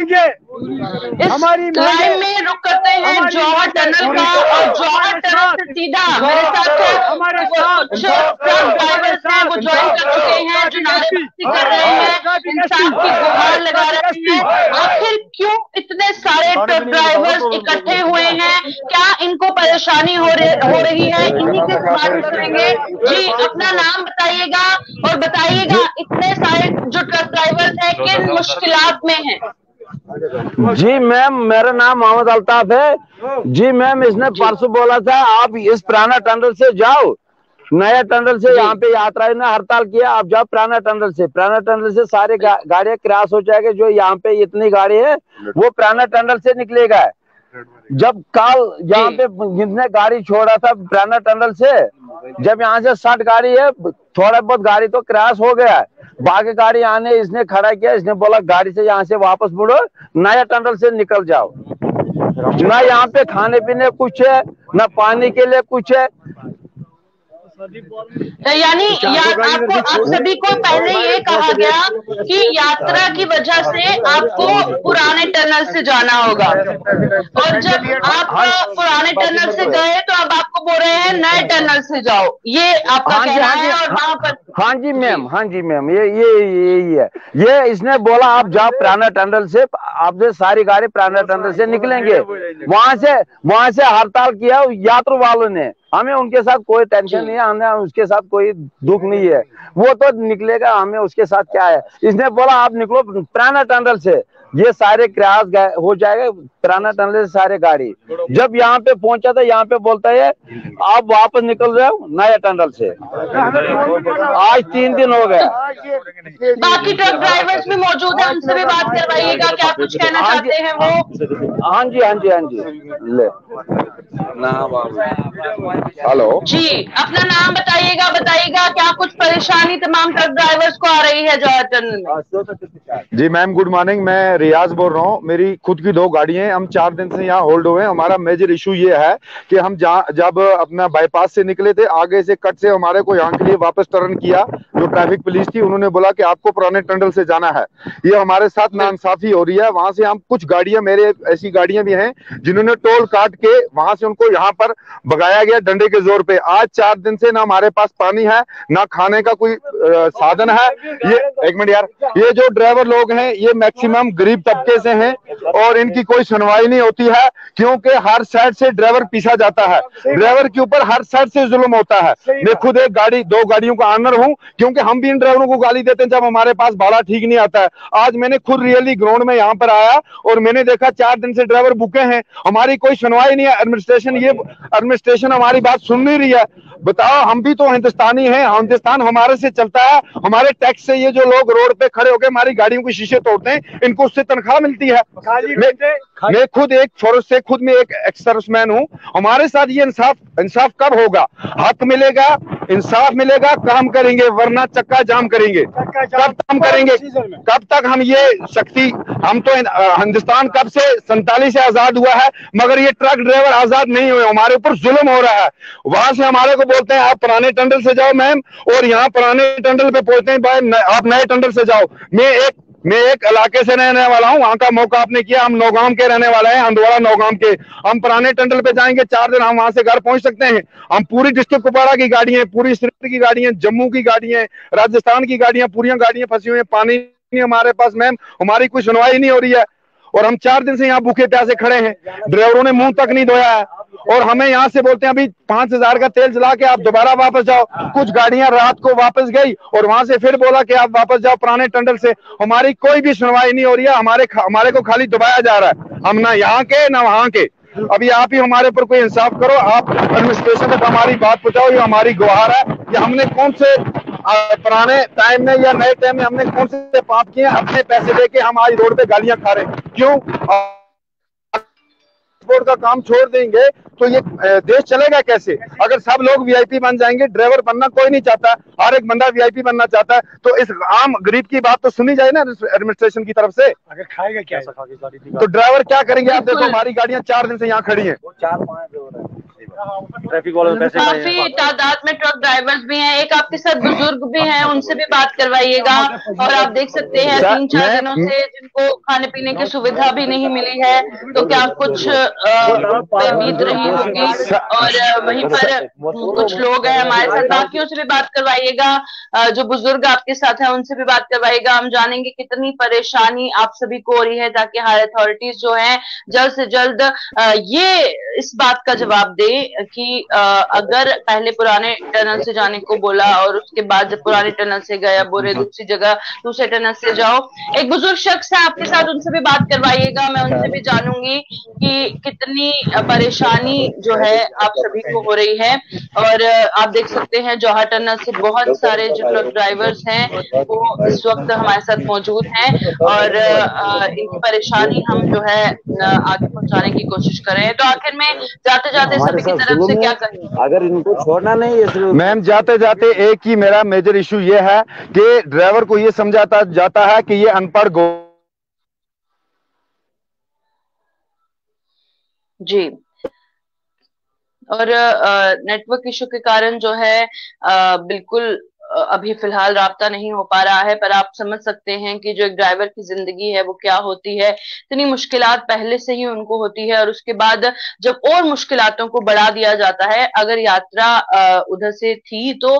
इस हमारी लाइन में रुक करते हैं जौहर टनल का और। जौहर टनल से सीधा मेरे साथ हमारे साथ- कुछ ट्रक ड्राइवर्स हैं वो ज्वाइन कर चुके हैं जो नारेबाजी कर रहे हैं इंसाफ की गुहार लगा रहे हैं। आखिर क्यों इतने सारे ट्रक ड्राइवर्स इकट्ठे हुए हैं? क्या इनको परेशानी हो रही हो रही है? इन्हीं के सवाल करेंगे जी अपना नाम बताइएगा और बताइएगा इतने सारे जो ट्रक ड्राइवर्स हैं किन मुश्किलात में हैं? जी मैम मेरा नाम मोहम्मद अल्ताफ है। जी मैम इसने परसों बोला था आप इस पुराना टनल से जाओ। नया टनल से यहाँ पे यात्रा ने हड़ताल किया आप जाओ पुराना टनल से। पुराना टनल से सारे गा, गाड़ियाँ क्रॉस हो जाएगा जो यहाँ पे इतनी गाड़ी है वो पुराना टनल से निकलेगा। जब काल यहाँ पे जिसने गाड़ी छोड़ा था ब्रैनर टनल से जब यहाँ से साठ गाड़ी है थोड़ा बहुत गाड़ी तो क्रैश हो गया बाकी गाड़ी आने इसने खड़ा किया इसने बोला गाड़ी से यहाँ से वापस मुड़ो नया टनल से निकल जाओ। ना यहाँ पे खाने पीने कुछ है ना पानी के लिए कुछ है यानी या, आपको आप सभी को पहले ये कहा गया कि यात्रा की वजह से आपको पुराने टनल से जाना होगा। और जब आप पुराने टनल से गए तो अब आपको बोल रहे हैं नए टनल से जाओ। ये आपका हाँ जी कहना हाँ जी है और वहाँ पर हाँ जी मैम हाँ जी मैम ये ये यही है। ये इसने बोला आप जाओ पुराना टनल से आपसे सारी गाड़ी पुराना टनल से निकलेंगे वहाँ से वहाँ से हड़ताल किया यात्रु वालों ने। हमें उनके साथ कोई टेंशन नहीं है हमें उसके साथ कोई दुख नहीं है। वो तो निकलेगा हमें उसके साथ क्या है? इसने बोला आप निकलो पुराना टनल से। ये सारे क्रॉस हो जाएगा पुराना टनल से सारे गाड़ी। जब यहाँ पे पहुँचा था यहाँ पे बोलता है आप वापस निकल रहे हो नया टनल से। आज तीन दिन हो गए। बाकी ट्रक ड्राइवर्स भी मौजूद है उनसे भी बात करवाइएगा क्या कुछ कहना हाँ चाहते हैं वो? हाँ जी हाँ जी हाँ जी। ले। हेलो। जी अपना नाम बताइएगा बताइएगा क्या कुछ परेशानी तमाम ट्रक ड्राइवर्स को आ रही है जौहर टनल में जी मैम गुड मॉर्निंग मैं रियाज बोल रहा हूँ। मेरी खुद की दो गाड़ियाँ हैं हम चार दिन से यहाँ होल्ड हुए हैं। हमारा मेजर इशू ये है कि हम जहाँ जब अपना बाईपास से निकले थे आगे से कट से हमारे को यहाँ के लिए वापस टर्न किया जो ट्रैफ़िक पुलिस थी उन्होंने बोला कि आपको पुराने टंडल से जाना है। ये हमारे साथ नाइंसाफी हो रही है। वहाँ से हम कुछ गाड़ियाँ मेरे ऐसी गाड़ियाँ भी हैं जिन्होंने टोल काट के वहाँ से उनको यहाँ पर भगाया गया डंडे के ज़ोर पे। आज चार दिन से ना हमारे पास पानी है, ना खाने का कोई साधन है। ये, एक मिनट यार, ये जो ड्राइवर लोग हैं, ये मैक्सिमम गरीब तबके से हैं और इनकी कोई सुनवाई नहीं होती है, क्योंकि हर साइड से ड्राइवर पीछा जाता है। ड्राइवर के ऊपर हर साइड से जुल्म होता है। मैं खुद एक गाड़ी, दो गाड़ियों का ऑनर हूँ, क्योंकि हम भी इन ड्राइवरों को गाली देते हैं, जब हमारे पास भाड़ा ठीक नहीं आता है। आज मैंने खुद रियली ग्राउंड में यहाँ पर आया और मैंने देखा चार दिन से ड्राइवर बुके हैं। हमारी कोई सुनवाई नहीं है एडमिनिस्ट्रेशन ये एडमिनिस्ट्रेशन हमारी बात सुन नहीं रही है। बताओ हम भी तो हिंदुस्तानी हैं हिंदुस्तान हमारे से चलता है। हमारे टैक्स से ये जो लोग रोड पे खड़े होकर हमारी गाड़ियों के शीशे तोड़ते हैं इनको उससे तनख्वाह मिलती है। मैं, मैं खुद एक फौरस से खुद में एक एक्स सर्विसमैन हूँ। हमारे साथ ये इंसाफ इंसाफ कब होगा? हक मिलेगा इंसाफ मिलेगा काम करेंगे वरना चक्का जाम करेंगे। कब काम करेंगे? कब तक हम ये शक्ति हम तो हिंदुस्तान कब से सैतालीस से आज़ाद हुआ है मगर ये ट्रक ड्राइवर आज़ाद नहीं हुए हमारे ऊपर जुल्म हो रहा है। वहाँ से हमारे को बोलते हैं, आप पुराने टंडल से जाओ मैम, और यहाँ पुराने टंडल पे पहुँचते हैं भाई आप नए टंडल से जाओ। मैं एक मैं एक इलाके से रहने वाला हूँ, वहाँ का मौका आपने किया, हम नौगाम के रहने वाले हैं हंदवाड़ा नौगाम के। हम पुराने टंडल पे जाएँगे, चार दिन हम वहाँ से घर पहुँच सकते हैं। हम पूरी डिस्ट्रिक्ट कुपवाड़ा की गाड़ी है, पूरी श्रीनगर की गाड़ी है, जम्मू की गाड़ी है, राजस्थान की गाड़ियाँ, पूरी गाड़ियाँ फंसी हुई है, पानी हमारे पास मैम, हमारी कोई सुनवाई नहीं हो रही है। और हम चार दिन से यहाँ भूखे प्यासे खड़े हैं। ड्राइवरों ने मुँह तक नहीं धोया है। और हमें यहाँ से बोलते हैं, अभी पाँच हज़ार का तेल जला के आप दोबारा वापस जाओ। कुछ गाड़ियाँ रात को वापस गई और वहाँ से फिर बोला कि आप वापस जाओ पुराने टंडल से। हमारी कोई भी सुनवाई नहीं हो रही है। हमारे हमारे को खाली दबाया जा रहा है। हम ना यहाँ के, ना वहाँ के। अभी आप ही हमारे ऊपर कोई इंसाफ करो। आप एडमिनिस्ट्रेशन तक हमारी बात पहुंचाओ। ये हमारी गुहार है ये हमने कौन से पुराने टाइम में या नए टाइम में हमने कौन से पाप किए अपने पैसे लेके हम आज रोड पे गालियाँ खा रहे हैं। क्यों? ट्रांसपोर्ट का काम छोड़ देंगे तो ये देश चलेगा कैसे? अगर सब लोग वीआईपी बन जाएँगे ड्राइवर बनना कोई नहीं चाहता। हर एक बंदा वीआईपी बनना चाहता है। तो इस आम गरीब की बात तो सुनी जाए ना एडमिनिस्ट्रेशन की तरफ़ से। अगर खाएगा क्या? तो ड्राइवर क्या करेंगे? आप देखो हमारी गाड़ियाँ चार दिन से यहाँ खड़ी हैं। चार पाँच ट्रैफ़िक वालों पैसे काफ़ी तादाद में ट्रक ड्राइवर्स भी हैं एक आपके साथ बुज़ुर्ग भी हैं उनसे भी बात करवाइएगा और आप देख सकते हैं तीन चार दिनों से जिनको खाने पीने की सुविधा भी नहीं मिली है तो क्या कुछ बीत रही होगी और वहीं पर कुछ लोग हैं हमारे साथ बाकियों से भी बात करवाइएगा जो बुज़ुर्ग आपके साथ है उनसे भी बात करवाइएगा हम जानेंगे कितनी परेशानी आप सभी को हो रही है ताकि हायर अथॉरिटीज जो है जल्द से जल्द ये इस बात का जवाब दे कि अगर पहले पुराने टनल से जाने को बोला और उसके बाद जब पुराने टनल से गया बोले दूसरी जगह दूसरे टनल से जाओ। एक बुज़ुर्ग शख्स है आपके साथ उनसे भी बात करवाइएगा मैं उनसे भी जानूँगी कि कितनी परेशानी जो है आप सभी को हो रही है। और आप देख सकते हैं जौहर टनल से बहुत सारे जो ट्रक ड्राइवर्स हैं वो इस वक्त हमारे साथ मौजूद हैं। और इनकी परेशानी हम जो है आगे पहुँचाने की कोशिश कर रहे हैं। तो आखिर में जाते जाते सभी की तरफ़ से में क्या कहें अगर इनको छोड़ना नहीं है मैम जाते जाते एक ही मेरा मेजर इशू ये है कि ड्राइवर को ये समझाता जाता है कि ये अनपढ़ गो जी। और नेटवर्क इशू के कारण जो है आ, बिल्कुल अभी फ़िलहाल राब्ता नहीं हो पा रहा है, पर आप समझ सकते हैं कि जो एक ड्राइवर की ज़िंदगी है, वो क्या होती है। इतनी मुश्किल पहले से ही उनको होती है, और उसके बाद जब और मुश्किलातों को बढ़ा दिया जाता है, अगर यात्रा उधर से थी तो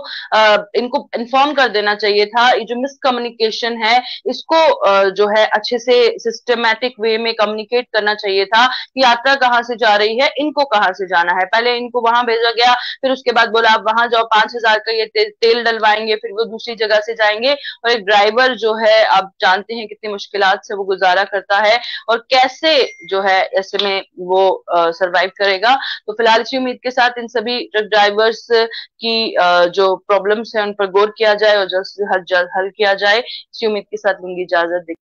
इनको इन्फॉर्म कर देना चाहिए था। ये जो मिसकम्युनिकेशन है, इसको जो है अच्छे से सिस्टमेटिक वे में कम्युनिकेट करना चाहिए था कि यात्रा कहाँ से जा रही है, इनको कहाँ से जाना है। पहले इनको वहाँ भेजा गया, फिर उसके बाद बोला, आप वहाँ जाओ, पाँच हज़ार का ये तेल तेल डलवाएँगे फिर वो दूसरी जगह से जाएँगे। और एक ड्राइवर जो है आप जानते हैं कितनी मुश्किल से वो गुजारा करता है और कैसे जो है ऐसे में वो सरवाइव करेगा। तो फ़िलहाल इसी उम्मीद के साथ इन सभी ट्रक ड्राइवर्स की आ, जो प्रॉब्लम्स है उन पर गौर किया जाए और जल्द से जल्द हल किया जाए। इसी उम्मीद के साथ लूँगी इजाज़त